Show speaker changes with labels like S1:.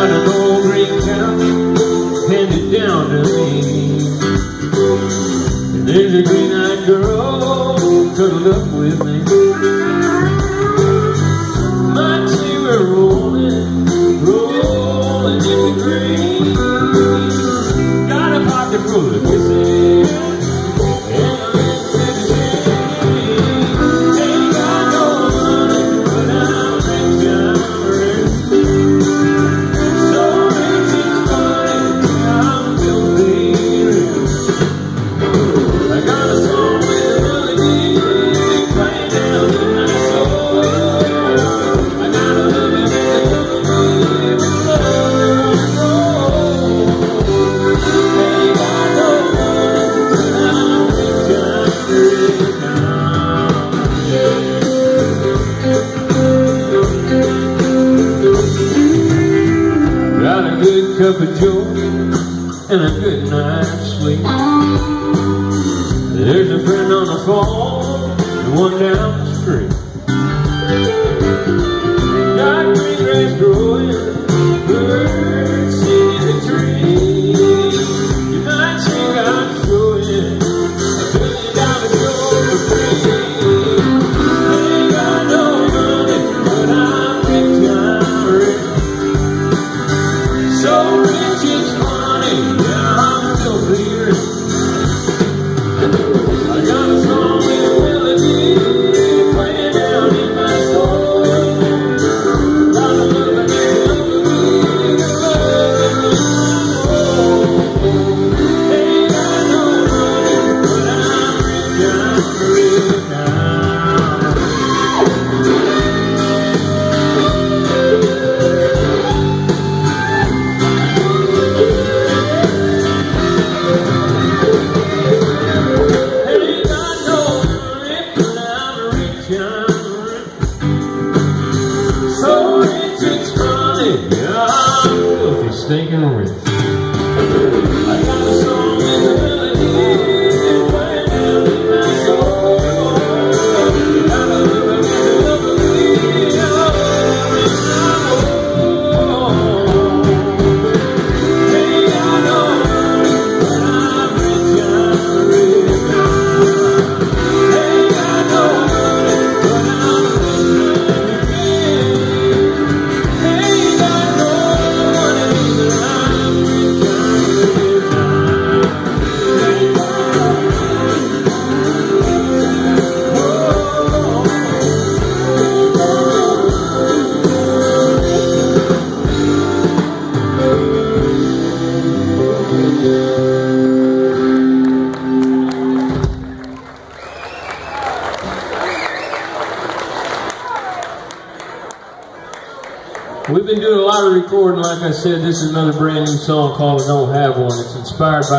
S1: got an old green cow handed down to me. And there's a green-eyed girl cuddled up with me. My two are rolling, rolling in the green. Got a pocket full of good cup of joe and a good night's sleep. There's a friend on the phone and one down the street. So it's funny, I'm filthy, stinking rich. We've been doing a lot of recording, like I said, this is another brand new song called I Don't Have One. It's inspired by